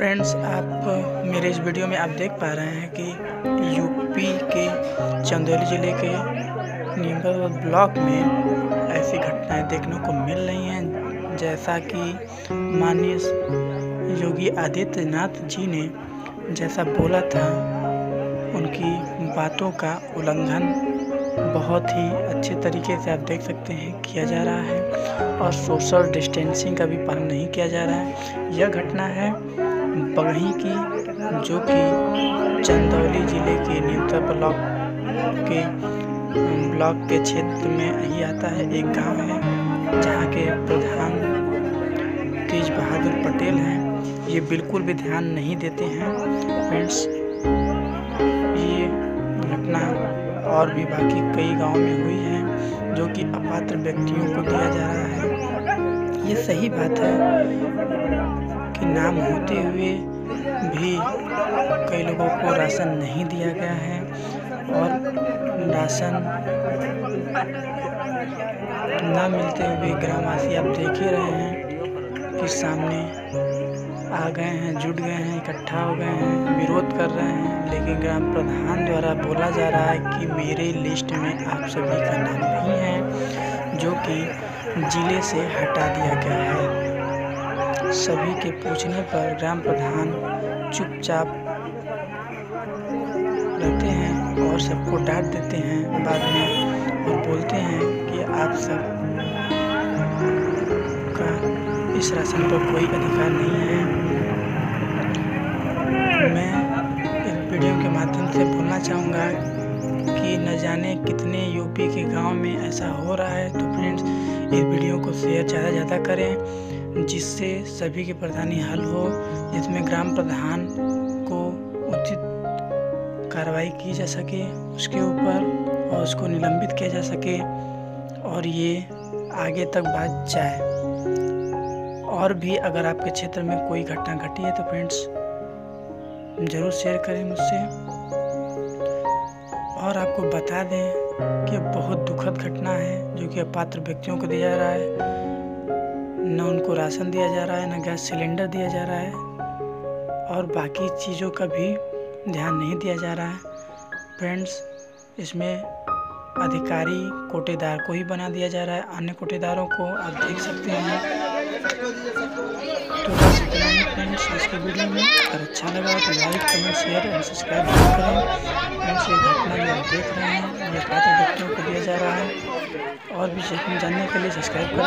Friends आप, मेरे इस वीडियो में आप देख पा रहे हैं कि यूपी के चंदौली ज़िले के नीमगढ़ ब्लॉक में ऐसी घटनाएँ देखने को मिल रही हैं, जैसा कि माननीय योगी आदित्यनाथ जी ने जैसा बोला था, उनकी बातों का उल्लंघन बहुत ही अच्छे तरीके से आप देख सकते हैं, किया जा रहा है और सोशल डिस्टेंसिंग का भी पालन नहीं किया जा रहा है। यह घटना है बगही की जो कि चंदौली ज़िले के न्यूता ब्लॉक के ब्लॉक के क्षेत्र में ही आता है। एक गाँव है जहाँ के प्रधान तेज बहादुर पटेल हैं। ये बिल्कुल भी ध्यान नहीं देते हैं। फ्रेंड्स, ये घटना और भी बाकी कई गाँव में हुई है जो कि अपात्र व्यक्तियों को दिया जा रहा है। ये सही बात है। कि नाम होते हुए भी कई लोगों को राशन नहीं दिया गया है और राशन ना मिलते हुए ग्रामवासी आप देख ही रहे हैं कि सामने आ गए हैं, जुट गए हैं, इकट्ठा हो गए हैं, विरोध कर रहे हैं। लेकिन ग्राम प्रधान द्वारा बोला जा रहा है कि मेरे लिस्ट में आप सभी का नाम नहीं है, जो कि ज़िले से हटा दिया गया है। सभी के पूछने पर ग्राम प्रधान चुपचाप रहते हैं और सबको डांट देते हैं बाद में और बोलते हैं कि आप सब का इस राशन पर कोई अधिकार नहीं है। मैं इस वीडियो के माध्यम से बोलना चाहूँगा कि न जाने कितने यूपी के गाँव में ऐसा हो रहा है। तो फ्रेंड्स इस वीडियो को शेयर ज़्यादा ज़्यादा करें, जिससे सभी की परेशानी हल हो, जिसमें ग्राम प्रधान को उचित कार्रवाई की जा सके, उसके ऊपर और उसको निलंबित किया जा सके, और ये आगे तक बात जाए। और भी अगर आपके क्षेत्र में कोई घटना घटी है तो फ्रेंड्स ज़रूर शेयर करें मुझसे। और आपको बता दें कि बहुत दुखद घटना है, जो कि अपात्र व्यक्तियों को दिया जा रहा है। न उनको राशन दिया जा रहा है, न गैस सिलेंडर दिया जा रहा है, और बाकी चीज़ों का भी ध्यान नहीं दिया जा रहा है। फ्रेंड्स, इसमें अधिकारी कोटेदार को ही बना दिया जा रहा है, अन्य कोटेदारों को आप देख सकते हैं। तो बस इतना ही फ्रेंड्स आज के वीडियो में अगर अच्छा लगा तो लाइक कमेंट शेयर और सब्सक्राइब ज़रूर करें। फ्रेंड्स ये घटना जो आप देख रहे हैं। ये पात्र व्यक्तियों को दिया जा रहा है। और भी जानने के लिए सब्सक्राइब करें।